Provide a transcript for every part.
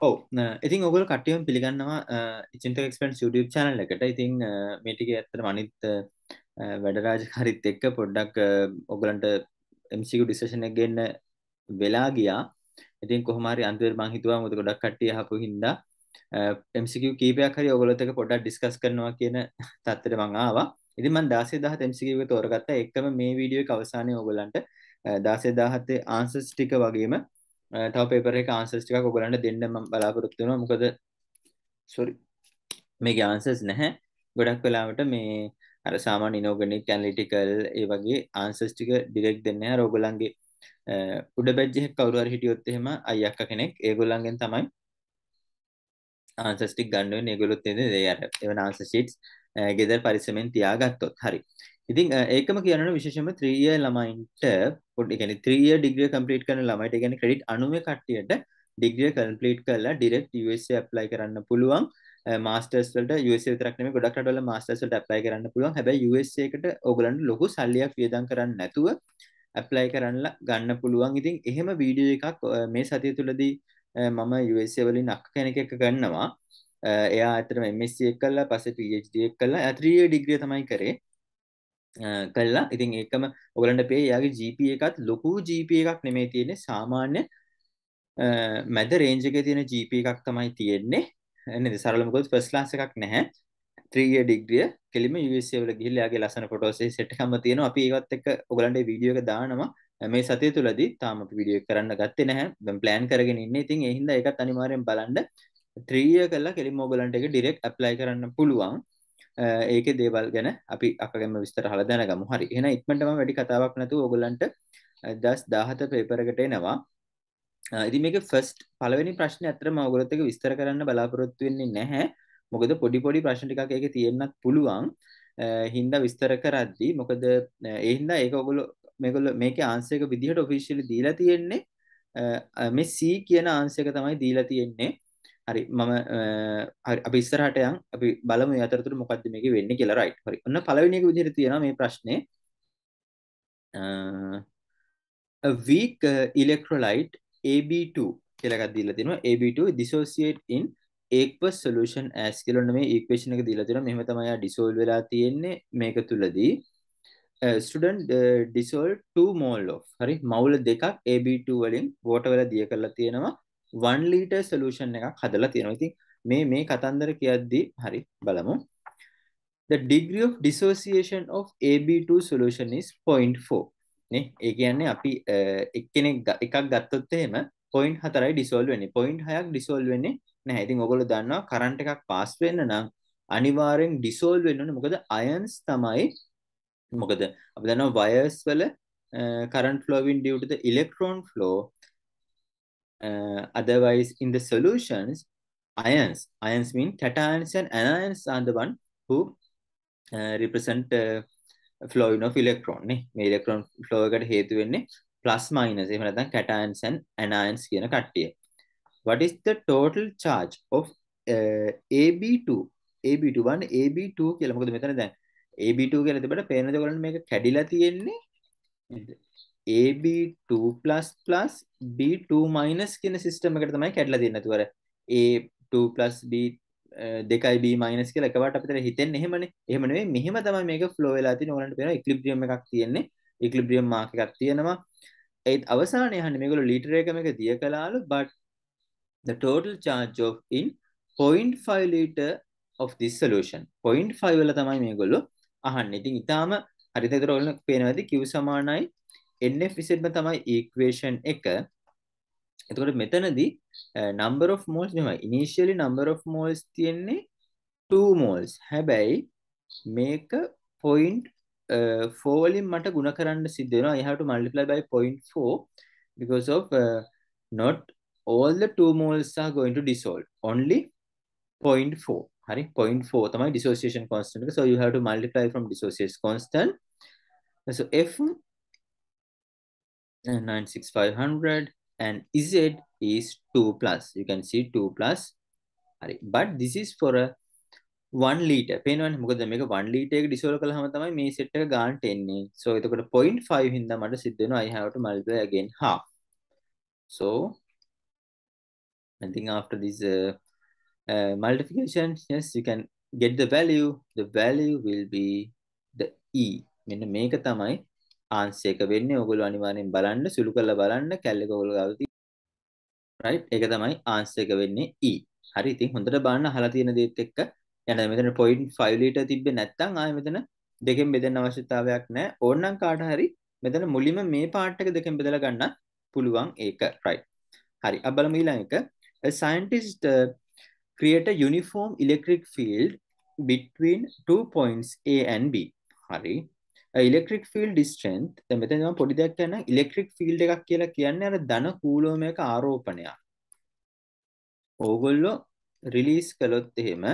ඔව. ඉතින් ඔගල කටියම් පිළිගන්නවා ඉචින්ට එක්ස්පෙන්ස් YouTube චනල් එකට. ඉතින් මේටික ඇත්තර මනිත් වැඩරාජකාරිත් එක්ක පොඩ්ඩක් ඔගලන්ට එමසිකු ඩිසේෂන ගන්න වෙලා ගියා. ඉතින් කොහමරි අන්තර මං හිතුවා මුද ගොඩක් කට්ටිය හපු හින්දා එමසික කීපයක් හරි ඔගලතක පොඩක් ඩිස්කස් කරනවා කියන තත්තර මං ආවා. ඉතින් මං දාසේ දහත් එමසිකව තෝරගත්ත. එක්කම මේ වීඩියෝ අවසානය ඔගලන්ට දාසේ දාහත්තේ ආන්සස් ටික වගේම තව පේපර එක ආන්සස් ටික ඔගලන්ට දෙන්න මම බලාපොරොත්තු වෙනවා. මොකද සොරි මේකේ ආන්සර්ස් නැහැ. ගොඩක් වෙලාවට මේ අර සාමාන්‍ය ඉනෝගනික් ඇනලිටිකල් ඒ වගේ ආන්සර්ස් ටික ඩිරෙක්ට් දෙන්නේ නැහැ. ඔයගොල්ලන්ගේ උඩ බැජ් එකක් කවුරු හරි හිටියොත් එහෙම අයියක්ක කෙනෙක් ඒගොල්ලන්ගෙන් තමයි ආන්සර්ස් ටික ගන්න වෙන්නේ. ඒගොල්ලොත් නේද ඒ අර එවන ආන්සර් ෂීට්ස් ගෙදර පරිස්සමෙන් තියාගත්තොත් හරි. ඉතින් ඒකම කියන විශේෂම 3 year ළමයින්ට පොඩි කියන්නේ 3 year degree complete කරන ළමයිට කියන්නේ credit 90 කට්ටියට degree complete කරලා direct USA apply කරන්න පුළුවන්. මාස්ටර්ස් වලට USA විතරක් නෙමෙයි ගොඩක් රටවල මාස්ටර්ස් වලට apply කරන්න පුළුවන්. හැබැයි USA එකට ඕගලන්ට ලොකු සල්ලියක් වියදම් කරන්න නැතුව apply කරන්න ගන්න පුළුවන්. ඉතින් එහෙම වීඩියෝ එකක් මේ සතිය තුලදී මම USA වලින් අක්ක කෙනෙක් එක්ක ගන්නවා එයා ඇත්තටම MSc එක කළා පස්සේ PhD එක කළා. එයා 3 year degree තමයි කරේ. කල්ලා ඉතින් ඒකම ඔගලන්ට පේ යාගේ GP එකත් ලොකු GP එකක් නෙමේ තියෙන්නේ. සාමාන්‍ය මැද රේන්ජ එක තියෙන GP එකක් තමයි තියෙන්නේ. එන්නේ සරලමකොත් ෆස් ලාස් එකක් නැහැ. ත්‍රිය ඩිග්‍රිය කෙලිම වල ගිල්ලයාගේ ලසන ෆොටෝසේ සෙට්කම තියෙන අපි ඒවත් එක්ක ඔගලන්ට වීඩියෝ එක දානවා. මේ සතිය තුලදී තාම අපි වීඩියෝ කරන්න ගත්තේ නැහැ. දැන් ප්ලෑන් කරගෙන ඉන්නේ. ඉතින් ඒ හින්දා ඒකත් අනිවාර්යෙන් බලන්න. ත්‍රිය කළා. කෙලිම ඔයගලන්ට ඒක ඩිරෙක්ට් ඇප්ලයි කරන්න පුළුවන්. ඒකේ දේවල් ගැන අපි අකගෙම විස්තර හල දැනගමු. හරි. එන ඉක්මටම වැඩි කතාවක් නැතු ඔගලන්ට දස් දාහත පේපරකට එනවා. ඉති මේක ෆස්ට් පලවෙනි ප්‍රශ්න ඇතරම ඔගලත්තක විස්තර කරන්න බලාපොරොත්තු වෙන්නේ නැහැ. මොකද පොඩි පොඩි ප්‍රශ්න ටිකක් ඒක තියෙන්නත් පුළුවන්. හින්ද විස්තර කරද්දි මොකද ඒහින්ද ඒක ඔගොල මේගොල්ල මේක ආන්සයක විදිහට ඔෆිසිියලි දීලා තියෙන්නේ. මේ සී කියන ආන්සයක තමයි දීලා තියෙන්නේ. හරි මම අපි ඉස්සරහට යන්. අපි බලමු අතරතුර මොකක්ද මේක වෙන්නේ කියලා රයිට් හරි. ඔන්න පළවෙනි එක විදිහට තියෙනවා මේ ප්‍රශ්නේ. a weak uh, electrolyte AB2 කියලා එකක් දීලා තිනවා AB2 dissociate in aqueous solution as කියලා ඔන්න මේ equation එක දීලා තිනවා මෙහෙම තමයි ආ dissolve වෙලා තියෙන්නේ මේක තුලදී. Student dissolve 2 mole of. හරි මවුල දෙකක් AB2 වලින් වෝට වෙලා දිය කරලා තියෙනවා. 1 ලීටර් සොලියුෂන් එකක් හදලා තියෙනවා. ඉතින් මේ මේ කතන්දර කියද්දී හරි බලමු. The degree of dissociation of AB2 solution is 0.4. නේ ඒ කියන්නේ අපි එක්කෙනෙක් එකක් ගත්තොත් එහෙම 0.4යි ඩිසෝල්ව් වෙන්නේ. 0.6ක් ඩිසෝල්ව් වෙන්නේ නැහැ. ඉතින් ඔයගොල්ලෝ දන්නවා කරන්ට් එකක් පාස් වෙන්න නම් අනිවාර්යෙන් ඩිසෝල්ව් වෙන්න ඕනේ. මොකද අයන්ස් තමයි මොකද අපි දන්නවා වයර්ස් වල current flowing due to the electron flow uh, otherwise in the solutions ions. Ions mean cations and anions are the one who uh, represent uh, flowing of electron නේ මේ electron flow එකට හේතු වෙන්නේ plus minus. එහෙම නැත්නම් cations and anions කියන කට්ටිය. What is the total charge of uh, AB2 AB2 1 AB2 කියලා. මොකද මෙතන දැන් AB2 කියලා තිබ්බට පේනද ඔයගොල්ලන්ට මේක කැඩිලා තියෙන්නේ? AB2 plus plus B2 minus කියන සිස්ටම් එකට තමයි කැඩලා දෙන්නේ නැතුව අර A2 plus B uh, දෙකයි B minus කියලා එකපාරට අපිට හිතෙන්නේ එහෙමනේ. එහෙම නෙවෙයි මෙහෙම තමයි මේක ෆ්ලෝ වෙලා තියෙන්නේ. ඕගලන්ට පේනවා ඉක්ලිබ්‍රියම් එකක් තියෙන්නේ. ඉක්ලිබ්‍රියම් මාක් එකක් තියෙනවා. ඒත් අවසානයේ අහන්නේ මේගොල්ලෝ ලීටර් එකම එක දිය කළාලු but the total charge of in 0.5 liter of this solution 0.5 වල තමයි මේගොල්ලෝ අහන්නේ. ඉතින් ඊටාම හරිද ඒතර ඔයගොල්ලෝ පේනවාද Q සමානයි NF විසින්ම තමයි equation එක. එතකොට මෙතනදී number of moles නෙමෙයි initially number of moles තියෙන්නේ 2 moles. හැබැයි මේක point uh, 4 වලින් මට ಗುಣ කරන්න සිද්ධ වෙනවා. I have to multiply by 0.4 because of uh, not all the 2 moles are going to dissolve. Only 0.4 හරි? 0.4 තමයි dissociation constant එක. So you have to multiply from dissociation constant. So f 96500 and z is 2 plus you can see 2 plus but this is for a 1 liter පේනවනේ මොකද මේක 1 liter එක dissolve කළාම තමයි මේ සෙට් එක ගන්නට එන්නේ so එතකොට 0.5 හින්දා මට සිද්ධ වෙනවා i have to multiply again half so I think after this uh, uh, multiplication, yes, you can get the value. The value will be the E. මෙන්න මේක තමයි ආන්සර් එක වෙන්නේ. ඔයගොල්ලෝ අනිවාර්යෙන් බලන්න සුළු කරලා බලන්න කැල්ලක ඔයගොල්ලෝ ගාව තියෙන. right? ඒක තමයි ආන්සර් එක වෙන්නේ E. හරි. ඉතින් හොඳට බලන්න අහලා තියෙන දේත් එක්ක යන මෙතන 0.5 ලීටර් තිබ්බේ නැත්නම් ආයෙ මෙතන දෙකෙන් බෙදන්න අවශ්‍යතාවයක් නැහැ. ඕනනම් කාට හරි මෙතන මුලින්ම මේ පාර්ට් එක දෙකෙන් බෙදලා ගන්න පුළුවන් ඒක. right. හරි. අපි බලමු ඊළඟ එක. A scientist uh, create a uniform electric field between two points A and B. හරි. ඉලෙක්ට්‍රික් ෆිල්ඩ් ස්ට්‍රෙන්ත් දැන් මෙතන මම පොඩි දෙයක් කියන්න. ඉලෙක්ට්‍රික් ෆිල්ඩ් එකක් කියලා කියන්නේ අර ධන කූලෝමයක ආරෝපණයක්. ඕගොල්ලෝ රිලීස් කළොත් එහෙම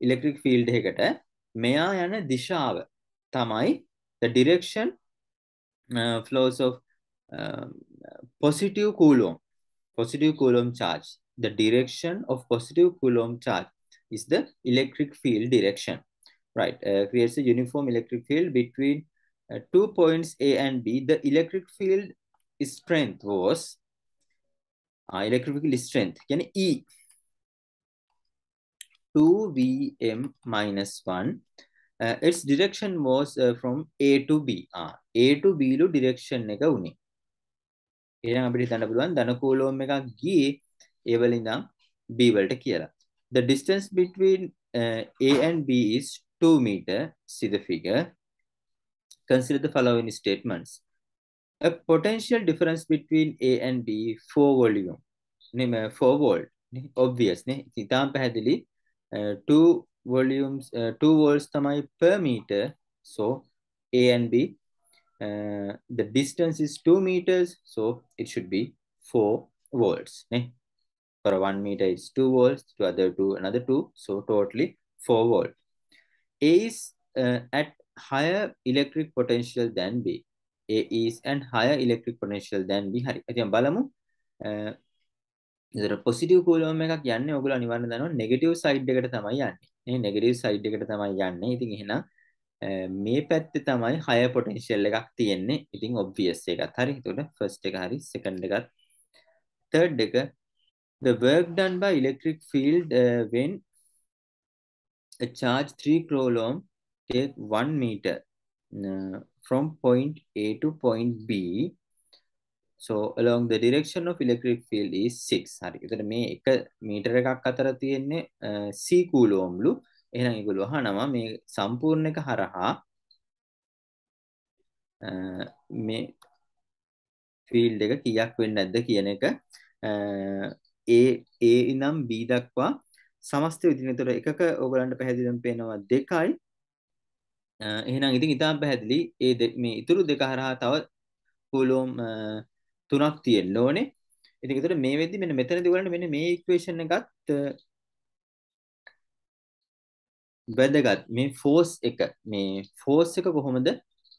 ඉලෙක්ට්‍රික් ෆිල්ඩ් එකකට මෙයා යන දිශාව තමයි the direction uh, flows of uh, positive coulomb. positive coulomb charge. the direction of positive coulomb charge is the electric field direction. right, uh, creates a uniform electric field between uh, two points A and B. The electric field strength was uh, electric field strength, can E 2Vm minus 1. Uh, its direction was uh, from A to B. Uh, A to B ලු direction එක උනේ. එහෙනම් අපිට හිතන්න පුළුවන් ධන coulomb එකක් ගියේ A වලින් ඉඳන් B වලට කියලා. The distance between uh, A and B is 2 meter, see the figure. Consider the following statements. A potential difference between A and B 4 volume. 4 volt. Obvious. ඉතාම පැහැදිලි. Uh, 2 volumes, uh, 2 volts තමයි per meter. So A and B. Uh, the distance is 2 meters. So it should be 4 volts. For 1 meter, it's 2 volts. To other two, another 2. So totally 4 volt. A is uh, at higher electric potential than B. A is and higher electric potential than B. හරි. ඉතින් බලමු. ඉතර positive කූලම් එකක් යන්නේ ඔයගොල්ලෝ අනිවාර්යෙන් දන්නවා negative side එකට තමයි යන්නේ. මේ නෙගටිව් සයිඩ් එකට තමයි යන්නේ. ඉතින් එහෙනම් uh, මේ පැත්තේ තමයි higher potential එකක් තියෙන්නේ. ඉතින් obvious එකත් හරි. එතකොට first එක හරි, second එකත් third එක the work done by electric field uh, when a charge 3 coulomb take 1 meter uh, from point A to point B. So along the direction of electric field is 6. හරි. එතකොට මේ එක මීටර එකක් අතර තියෙන්නේ uh, C කූලෝම්ලු. එහෙනම් ඒගොල්ලෝ අහනවා මේ සම්පූර්ණ එක හරහා uh, මේ ෆීල්ඩ් එක කීයක් වෙන්නේ නැද්ද කියන එක uh, A A ඉනම් B දක්වා සමස්ත විදිහට ඒතර එකක ඕගලන්ට පැහැදිලිවම පේනවා දෙකයි. එහෙනම් ඉතින් ඉතාම පැහැදිලි. ඒ මේ ඉතුරු දෙක හරහා තව කූලෝම් තුනක් තියෙන්න ඕනේ. ඉතින් ඒතර මේ වෙද්දි මෙන්න මෙතනදී ඔයගලන්ට මෙන්න මේ ඉක්වේෂන් එකත් වැදගත්. මේ ෆෝස් එක. මේ ෆෝස් එක කොහොමද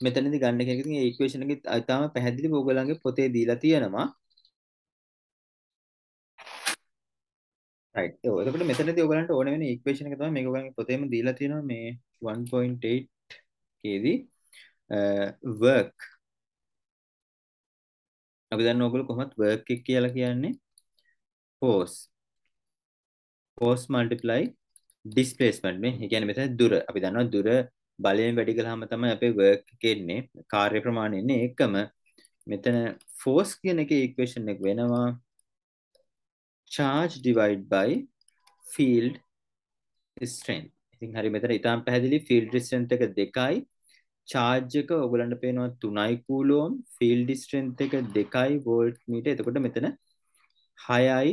මෙතනදී ගන්න කියන එක? ඉතින් ඒ ඉක්වේෂන් එකේ ඉතාම පැහැදිලිව ඔයගලන්ගේ පොතේ දීලා තියෙනවා. Right. ඔව් එතකොට මෙතනදී ඔයගලන්ට ඕන වෙන ඉක්වේෂන් එක තමයි මේක ඔයගලන්ගේ පොතේම දීලා තියෙනවා මේ 1.8 කේදී work. අපි දන්න ඔයගොල්ලෝ කොහොමද work එක කියලා කියන්නේ force. Force multiply displacement මේ. ඒ කියන්නේ මෙතන දුර. අපි දන්නවා දුර බලයෙන් වැඩි කළාම තමයි අපේ work එක එන්නේ. කාර්ය ප්‍රමාණය එන්නේ ඒකම. මෙතන force කියන එකේ equation එක වෙනවා. Charge divide by field strength. ඉතින් හරි මෙතන ඉතාම පැහැදිලි field strength එක දෙකයි charge එක ඔයගලන්ට පේනවා 3යි කූලෝම් field strength එක 2යි volt meter. එතකොට මෙතන 6යි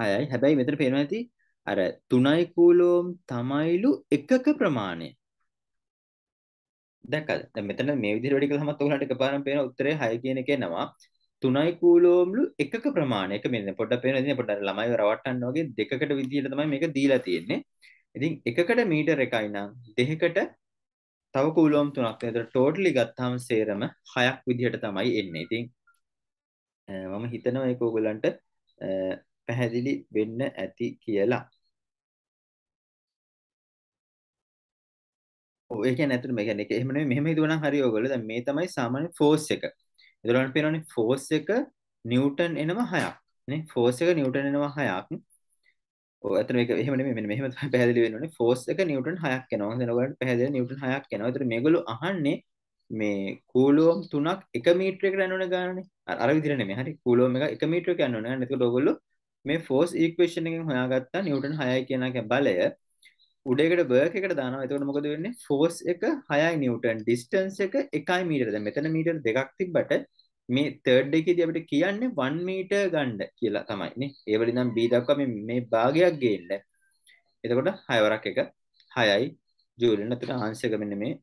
හයයි හැබැයි මෙතන පේනවා ඇති අර 3යි කූලෝම් තමයිලු එකක ප්‍රමාණය දැක්කද? දැන් මෙතන මේ විදිහට වැඩි කළාම ඔයගලන්ට එකපාරම පේන උත්තරේ 6 කියන එක එනවා. 3යි කූලෝම්ලු එකක ප්‍රමාණයක මෙන්න පොඩ්ඩක් පේන ඉතින් පොඩ්ඩක් ළමයිව රවට්ටන්න වගේ දෙකකට විදිහට තමයි මේක දීලා තියෙන්නේ. ඉතින් එකකට මීටර එකයි නම් දෙකකට තව කූලෝම් තුනක් එතන ටෝටලි ගත්තාම සේරම 6ක් විදිහට තමයි එන්නේ. ඉතින් මම හිතනවා ඒක ඕගලන්ට පැහැදිලි වෙන්න ඇති කියලා. ඔව් ඒ කියන්නේ ඇත්තටම ඒ කියන්නේ ඒක එහෙම නෙමෙයි මෙහෙම හිතුවනම් හරි ඔයගොල්ලෝ දැන් මේ තමයි සාමාන්‍ය ෆෝස් එක. එතකොට පේනවනේ ෆෝස් එක නිව්ටන් එනවා 6ක් නේ ෆෝස් එක නිව්ටන් එනවා 6ක්. ඔව් ඇත්තටම මේක එහෙම නෙමෙයි මෙන්න මෙහෙම තමයි පැහැදිලි වෙන්න ඕනේ. ෆෝස් එක නිව්ටන් 6ක් එනවා. දැන් ඔයගොල්ලන්ට පැහැදිලි නිව්ටන් 6ක් එනවා. ඒතර මේගොල්ලෝ අහන්නේ මේ කූලෝම් තුනක් එක මීටරයකට යනවනේ ගානනේ. අර විදිහට නෙමෙයි. හරි. කූලෝම් එක එක මීටරයක යනවනේ. එතකොට ඔයගොල්ලෝ මේ ෆෝස් ඉක්වේෂන් එකෙන් හොයාගත්තා නිව්ටන් 6යි කියන එක බලය උඩේකට වර්ක් එකට දානවා. එතකොට මොකද වෙන්නේ? ෆෝස් එක 6යි නිව්ටන්, ඩිස්ටන්ස් එක 1යි මීටර. දැන් මෙතන මීටර දෙකක් තිබ්බට මේ තර්ඩ් එකේදී අපිට කියන්නේ 1 මීටර් ගන්න කියලා තමයි නේ. ඒ වලින් නම් B දක්වා මේ මේ භාගයක් ගේන්න. එතකොට 6 වරක් එක 6යි ජූල් වෙන. එතකොට ආන්සර් එක මෙන්න මේ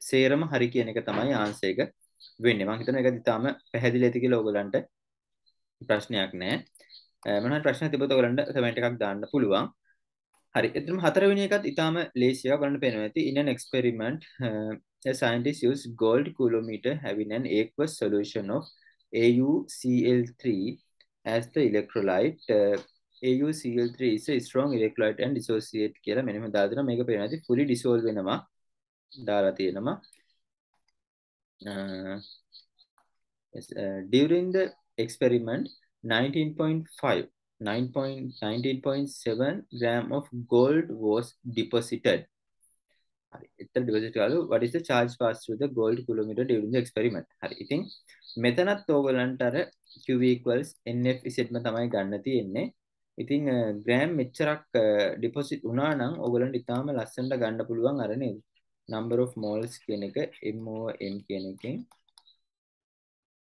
සේරම හරි කියන එක තමයි ආන්සර් එක වෙන්නේ. මම හිතනවා ඒක දිතාම පැහැදිලි ඇති කියලා ඕගලන්ට ප්‍රශ්නයක් නැහැ. මොනවා ප්‍රශ්න තිබුණොත් ඔයගලන්ට කමෙන්ට් එකක් දාන්න පුළුවන්. හරි. එතරම් හතරවෙනි එකත් ඉතාම ලේසියක් බලන්න පේනවා. ඇති in an experiment uh, a scientist used gold coulometer having an aqueous solution of AuCl3 as the electrolyte. Uh, AuCl3 is a strong electrolyte and dissociate කියලා මෙන්න මෙහෙම දාලා දෙනවා. මේක පේනවා. ඇති fully dissolve වෙනවා. දාලා තියෙනවා. Uh, yes, uh, during the experiment 19.5 19.7 gram of gold was deposited. හරි එතන deposit කළු what is the charge passed through the gold coulometer during the experiment. හරි ඉතින් මෙතනත් ඕගලන්ට අර Q equals NF Z ම තමයි ගන්න තියෙන්නේ. ඉතින් ග්‍රෑම් මෙච්චරක් ඩිපොසිට් වුණා නම් ඕගලන්ට ඉතාලම ලස්සනට ගන්න පුළුවන් අර නේද? number of moles කියන එක MOM කියන එකෙන්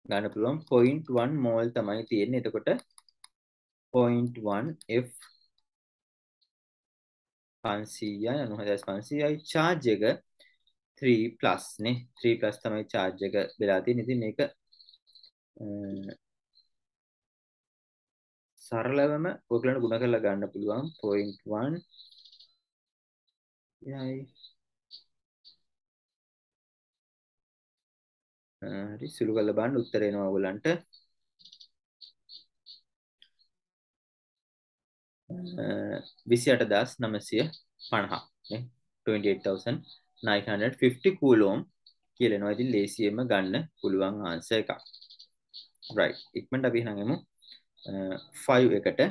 ගන්න පුළුවන් 0.1 mole තමයි තියෙන්නේ. එතකොට 0.1 F 500යි 9500යි charge එක 3 plus නේ. 3 plus තමයි charge එක වෙලා තියෙන්නේ. ඉතින් මේක සරලවම ඔයගලන්ට ගුණ කරලා ගන්න පුළුවන්. 0.1 යයි හරි සුළු කරලා බලන්න උත්තර එනවා ඔයගලන්ට. විසියට දස් නමසය පණහා. 28,950 කූලෝම් කියලෙනවා. ඉතින් ලේසියම ගන්න පුළුවන් ආන්ස එකක්. රයි ඉක්මට අපි හඟමු 5 එකට.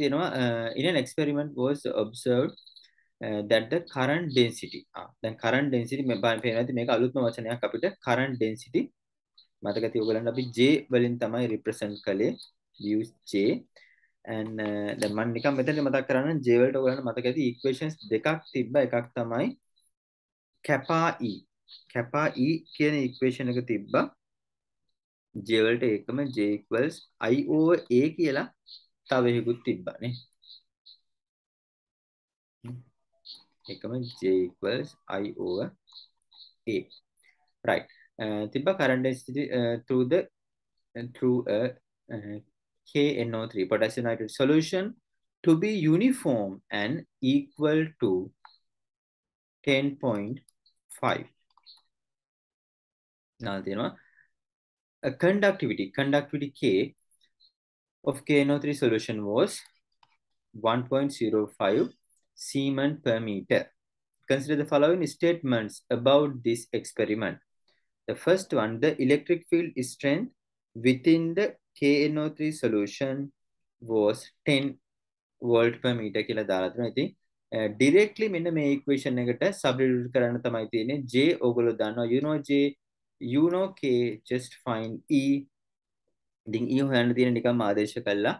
තියෙනවා in an experiment was observed uh, that the current density ah දැන් current density මේ බලන්න පේනවා. ඉතින් මේක අලුත්ම වචනයක් අපිට current density මතක තියගලන්න අපි J වලින් තමයි represent කළේ. Use J. And uh, දැන් මම නිකන් මෙතන මතක් කරන්න J වලට ඔයගලන්ට මතක ඇති equations දෙකක් තිබ්බ. එකක් තමයි kappa E. kappa E කියන equation එක තිබ්බා. J වලට ඒකම J equals I over A කියලා තව එකකුත් තිබ්බා නේ. එකම J equals I over A. Right. Uh, තිබ්බා current density uh, through the uh, through a uh, KNO3 potassium nitrate solution to be uniform and equal to 10.5. Now, a conductivity, conductivity K of KNO3 solution was 1.05 Siemens per meter. Consider the following statements about this experiment. The first one, the electric field strength within the KNO3 solution was 10 volt per meter කියලා දාලා තියෙනවා. ඉතින් directly මෙන්න මේ equation එකට substitute කරන්න තමයි තියෙන්නේ. J ඕගොල්ලෝ දන්නවා you know J you know K just find E ඉතින් E හොයන්න තියෙන නිකම්ම ආදේශ කළා.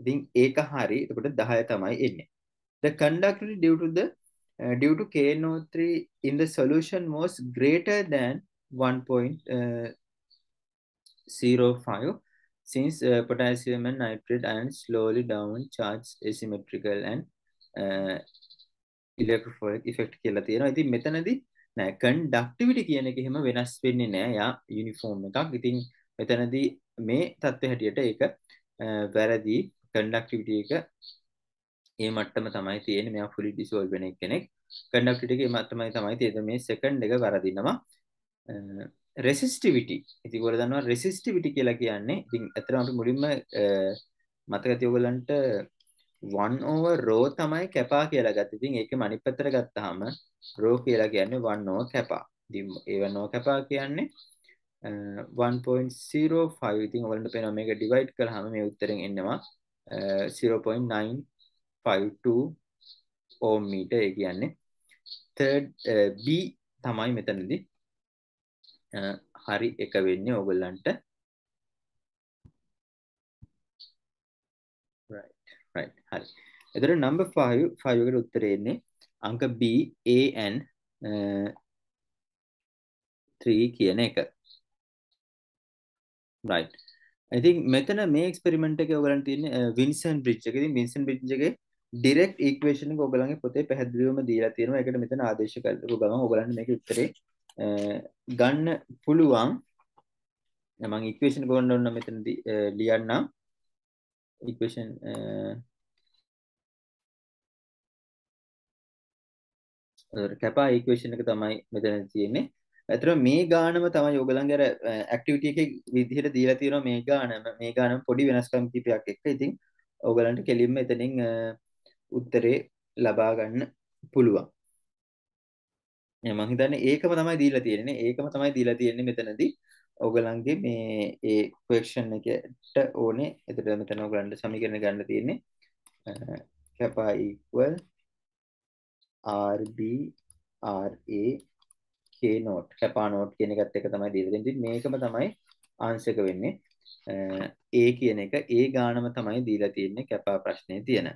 ඉතින් ඒක හරි. එතකොට 10 තමයි එන්නේ. The conductivity due to the uh, due to KNO3 in the solution was greater than 1.05 since uh, potassium and nitrate ions slowly down charge asymmetrical and uh, electrophoric effect කියලා තියෙනවා. ඉතින් මෙතනදී නෑ conductivity කියන එක එහෙම වෙනස් වෙන්නේ නෑ. යා යුනිෆෝම් එකක්. ඉතින් මෙතනදී මේ தත්ත්වය හැටියට ඒක uh, වැරදි conductivity එක ඒ මට්ටම තමයි තියෙන්නේ. මෙයා fully dissolve වෙන කෙනෙක්. conductivity එක ඒ මට්ටමයි තමයි තියෙන්නේ. මේ second එක වැරදිනවා. Uh, රෙසිස්ටිවිටි ඉතින් ඔයාලා දන්නවා රෙසිස්ටිවිටි කියලා කියන්නේ ඉතින් ඇත්තටම අපි මුලින්ම මතක තියෝගලන්ට 1 over රෝ තමයි කැපා කියලා ගත්තේ. ඉතින් ඒකේ අනිත් පැත්තට ගත්තාම රෝ කියලා කියන්නේ 1 over කැපා. ඉතින් ඒ 1 over කැපා කියන්නේ 1.05 ඉතින් ඔයගලන්ට පේනවා මේක ඩිවයිඩ් කරාම මේ උත්තරෙන් එනවා 0.952 ඕම් මීටර් ඒ කියන්නේ third B තමයි මෙතනදී. හරි එක වෙන්නේ ඕගොල්ලන්ට right right හරි එතකොට number 5 5 එකට උත්තරේ එන්නේ අංක B A and 3 කියන එක right ඉතින් මෙතන මේ එක්ස්පෙරිමන්ට් එකේ ඔයගලන්ට තියෙන්නේ වින්සන් බ්‍රිජ් එක. ඉතින් වින්සන් බ්‍රිජ් එකේ ඩිරෙක්ට් ඉක්වේෂන් එක ඔයගලන්ගේ පොතේ පැහැදිලිවම දීලා තියෙනවා. ඒකට මෙතන ආදේශ කරපු ගමන් ඔයගලන්ට මේකේ උත්තරේ ගන්න පුළුවන්. මම ඉක්වේෂන් ගොන්න ඕන මෙතනදී ලියන්නම්. ඉක්වේෂන් කැපා ඉක්වේෂන් එක තමයි මෙතන තියෙන්නේ. ඇතර මේ ගානම තමයි ඔයගලන්ගේ ඇක්ටිවිටි එකේ විදිහට දීලා තියෙනවා මේ ගානම මේ ගානම පොඩි වෙනස්කම් කිපයක් එක්ක. ඉතින් ඔයගලන්ට කෙලින්ම එතනින් උත්තරේ ලබා ගන්න පුළුවන්. මම හිතන්නේ ඒකම තමයි දීලා තියෙන්නේ. ඒකම තමයි දීලා තියෙන්නේ මෙතනදී. ඔයගලන්ගේ මේ ඒ ක්වෙස්චන් එකට ඕනේ. එතකොට මෙතන ඔයගලන්ට සමීකරණ ගන්න තියෙන්නේ. kappa equal rb ra K naught kappa naught කියන එකත් එක තමයි දීලා දෙන්නේ. ඉතින් මේකම තමයි ආන්සර් එක වෙන්නේ. A කියන එක A ගානම තමයි දීලා තියෙන්නේ කැපා ප්‍රශ්නේ තියෙන.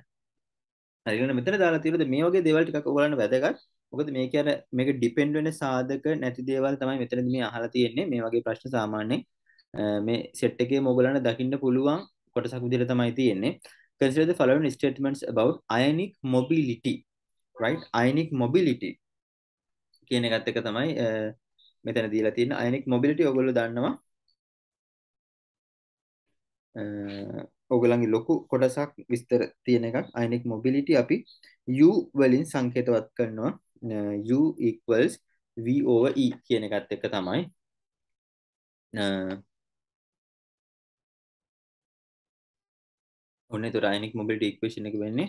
හරියට මෙතන දාලා තියෙනද මේ වගේ දේවල් ටිකක් ඔයගලන්ට වැදගත්. මොකද මේක අර මේක ඩිපෙන්ඩ් වෙන සාධක නැති දේවල් තමයි මෙතනදී මේ අහලා තියෙන්නේ. මේ වගේ ප්‍රශ්න සාමාන්‍යයෙන් මේ සෙට් එකේම ඔයගලන්ට දකින්න පුළුවන් කොටසක් විදිහට තමයි තියෙන්නේ. Consider the following statements about ionic mobility. Right? Ionic mobility කියන එකත් එක තමයි මෙතන දීලා තියෙන අයනික් මොබිලිටි ඔයගොල්ලෝ දන්නවා ඔයගලන්ගේ ලොකු කොටසක් විස්තර තියෙන එකක් අයනික් මොබිලිටි අපි u වලින් සංකේතවත් කරනවා u equals v over e කියන එකත් එක තමයි ඔන්න ඒතර අයනික් මොබිලිටි ඉක්වේෂන් එක වෙන්නේ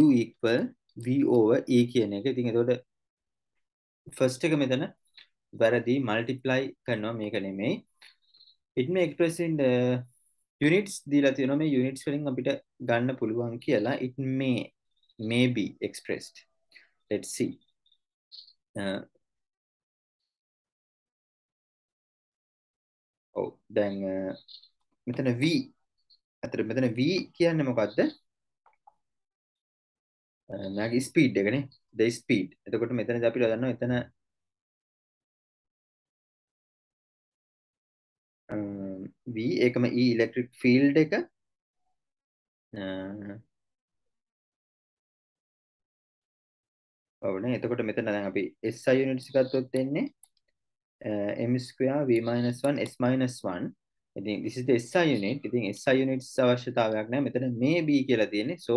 u equal v over e කියන එක. ඉතින් එතකොට first එක මෙතන වැරදි multiply කරනවා මේක නෙමෙයි. it may express in the units දීලා තියෙනවා මේ units වලින් අපිට ගන්න පුළුවන් කියලා it may may be expressed. let's see. Uh, ඔව් දැන් uh, මෙතන v අතර මෙතන v කියන්නේ මොකක්ද? Uh, මගේ ස්පීඩ් එකනේ ද ස්පීඩ් එතකොට මෙතන අපිට දන්නවා එතන uh, V ඒකම E ඉලෙක්ට්‍රික් ෆීල්ඩ් එක ඔවනේ එතකොට මෙතන දැන් අපි SI යුනිට්ස් ගත්තොත් එන්නේ m square v minus 1 s minus 1 ඉතින් this is the SI unit. ඉතින් SI units අවශ්‍යතාවයක් නැහැ. මෙතන මේ b කියලා තියෙන්නේ. So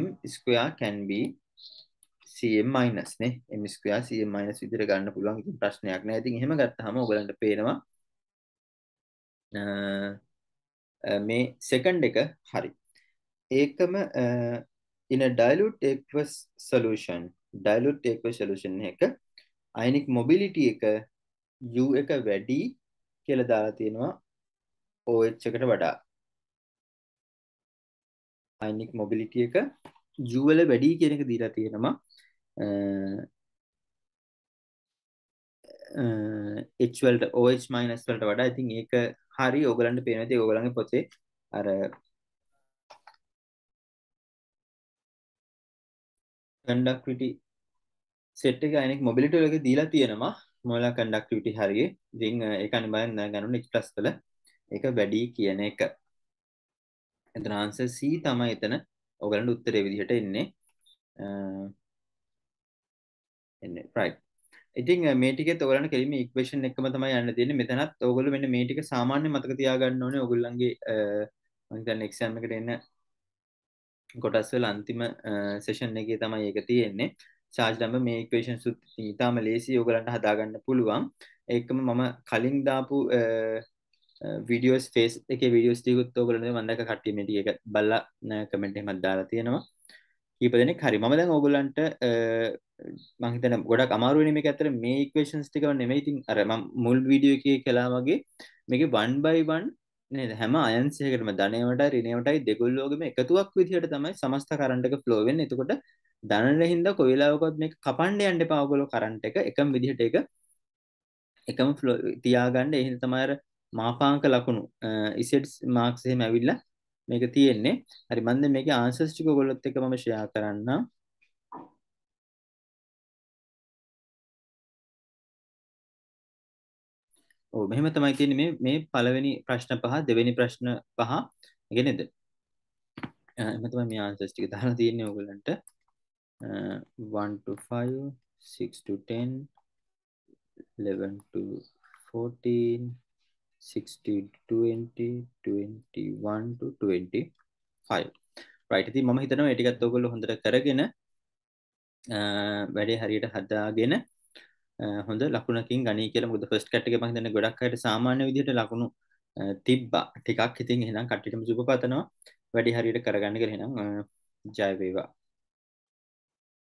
m square can be cm minus නේ. M square cm minus විදිහට ගන්න පුළුවන්. ඉතින් ප්‍රශ්නයක් නෑ ඉතින් එහෙම ගත්තාම ඔයගලන්ට පේනවා මේ සෙකන්ඩ් එක හරි. ඒකම in a dilute aqueous solution. Dilute aqueous solution එක. ionic mobility එක u එක වැඩි කියලා දාලා තියෙනවා OH එකට වඩා. අයිනික් මොබිලිටි එක U වල වැඩි කියන එක දීලා තියෙනවා. H වලට OH මයිනස් වලට වඩා. ඉතින් ඒක හරි ඕගලන්ට පේනවා. ඉතින් ඕගලන්ගේ පොතේ අර කන්ඩක්ටිවිටි සෙට් එක අයිනික් මොබිලිටි වලක දීලා තියෙනවා. මොලා කන්ඩක්ටිවිටි හරියේ. ඉතින් ඒක අනිවාර්යෙන් දැනගන්න ඕනේ H+ වල. ඒක වැඩි කියන එක. එතන ආන්සර් C තමයි එතන ඔයගලන්ට උත්තරේ විදිහට එන්නේ. එන්නේ right. ඉතින් මේ ටිකෙත් ඔයගලන්ට කෙලින්ම ඉක්වේෂන් එකම තමයි යන්න තියෙන්නේ මෙතනත් ඔයගොල්ලෝ මෙන්න මේ ටික සාමාන්‍ය මතක තියාගන්න ඕනේ. ඔයගොල්ලන්ගේ මම හිතන්නේ එක්සෑම් එකට එන්න කොටස් වල අන්තිම සෙෂන් එකේ තමයි ඒක තියෙන්නේ. චාර්ජ් නම්බර් මේ ඉක්වේෂන්ස් උත් ඉතාලම ලේසි ඔයගලන්ට හදාගන්න පුළුවන්. ඒකම මම කලින් දාපු විඩියෝස් ෆේස් එක විඩියෝස් ටිකුත් ඔයගොල්ලෝ මම දැක කට්ටිය මේ ටික එක බලලා කමෙන්ට් එකක් දාලා තියෙනවා. කීප දෙනෙක් හරි. මම දැන් ඕගොල්ලන්ට මම හිතන ගොඩක් අමාරුවෙනේ මේක ඇත්තට. මේ ඉක්වේෂන්ස් ටික නෙමෙයි. ඉතින් අර මම මුල් වීඩියෝ එකේ කළා වගේ මේකේ 1 by 1 නේද? හැම අයන්ස් එකකටම ධනයටයි ඍණයටයි දෙගොල්ලෝගෙම එකතුවක් විදිහට තමයි සමස්ත කරන්ට් එක ෆ්ලෝ වෙන්නේ. එතකොට ධනන හින්දා කොයි වෙලාවකවත් මේක කපන්න යන්න එපා ඔයගොල්ලෝ කරන්ට් එක. එකම විදිහට ඒක එකම ෆ්ලෝ තියාගන්න. ඒ හින්දා තමයි අර මාපාංක ලකුණු ඉසෙට්ස් මාක්ස් එහෙම ඇවිල්ලා මේක තියෙන්නේ. හරි මම දැන් මේකේ ආන්සර්ස් ටික ඔයගොල්ලොත් එක්ක මම ෂෙයා කරන්නම්. ඔව් මෙහෙම තමයි තියෙන්නේ මේ මේ පළවෙනි ප්‍රශ්න පහ දෙවෙනි ප්‍රශ්න පහ ඒ නේද එහෙම තමයි මේ ආන්සර්ස් ටික දාලා තියෙන්නේ ඔයගොල්ලන්ට 1 to 5 6 to 10 11 to 14 60 20 21 to 25 right ඉතින් මම හිතනවා ඒ ටිකත් ඔයගොල්ලෝ හොඳට කරගෙන වැඩේ හරියට හදාගෙන හොඳ ලකුණකින් ගනී කියලා. මොකද ෆස්ට් කට් එකේ මම හිතන්නේ ගොඩක් අයට සාමාන්‍ය විදිහට ලකුණු තිබ්බා. ටිකක් ඉතින් එහෙනම් කට්ටියටම සුබ පතනවා. වැඩි හරියට කරගන්න කියලා එහෙනම් ජය වේවා.